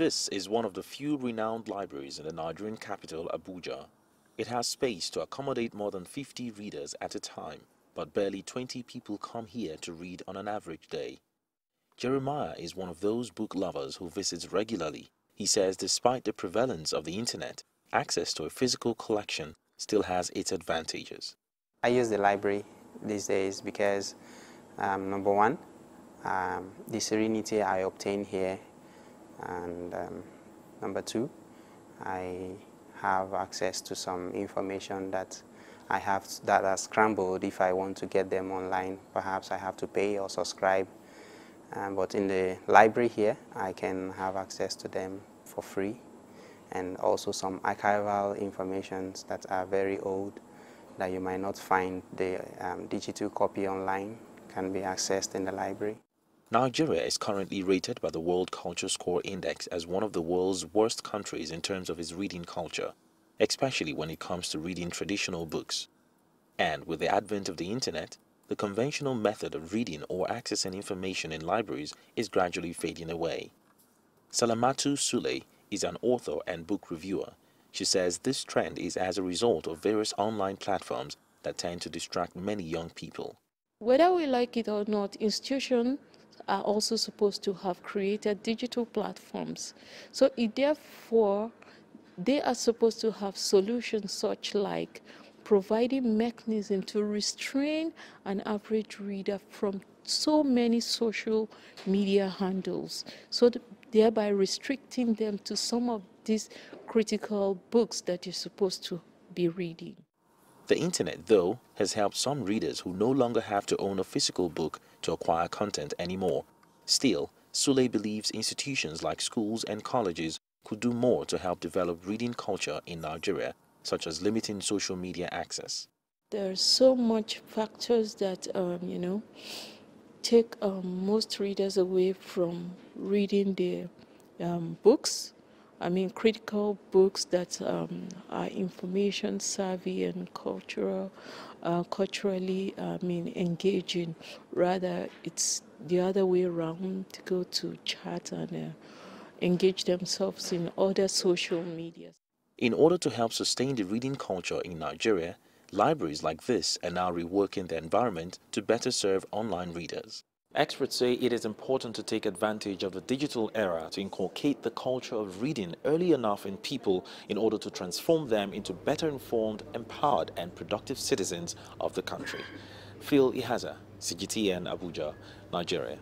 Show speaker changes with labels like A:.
A: This is one of the few renowned libraries in the Nigerian capital, Abuja. It has space to accommodate more than 50 readers at a time, but barely 20 people come here to read on an average day. Jeremiah is one of those book lovers who visits regularly. He says despite the prevalence of the internet, access to a physical collection still has its advantages.
B: I use the library these days because, um, number one, um, the serenity I obtain here, and um, number two, I have access to some information that I have that are scrambled if I want to get them online. Perhaps I have to pay or subscribe. Um, but in the library here, I can have access to them for free and also some archival informations that are very old that you might not find the um, digital copy online can be accessed in the library.
A: Nigeria is currently rated by the World Culture Score Index as one of the world's worst countries in terms of its reading culture, especially when it comes to reading traditional books. And with the advent of the internet, the conventional method of reading or accessing information in libraries is gradually fading away. Salamatu Sule is an author and book reviewer. She says this trend is as a result of various online platforms that tend to distract many young people.
C: Whether we like it or not, institutions are also supposed to have created digital platforms. So therefore, they are supposed to have solutions such like providing mechanism to restrain an average reader from so many social media handles, so thereby restricting them to some of these critical books that you're supposed to be reading.
A: The internet, though, has helped some readers who no longer have to own a physical book to acquire content anymore. Still, Sule believes institutions like schools and colleges could do more to help develop reading culture in Nigeria, such as limiting social media access.
C: There are so much factors that, um, you know, take um, most readers away from reading their um, books I mean, critical books that um, are information savvy and cultural, uh, culturally, I mean, engaging. Rather, it's the other way around to go to chat and uh, engage themselves in other social media.
A: In order to help sustain the reading culture in Nigeria, libraries like this are now reworking the environment to better serve online readers. Experts say it is important to take advantage of the digital era to inculcate the culture of reading early enough in people in order to transform them into better informed, empowered and productive citizens of the country. Phil Ihaza, CGTN Abuja, Nigeria.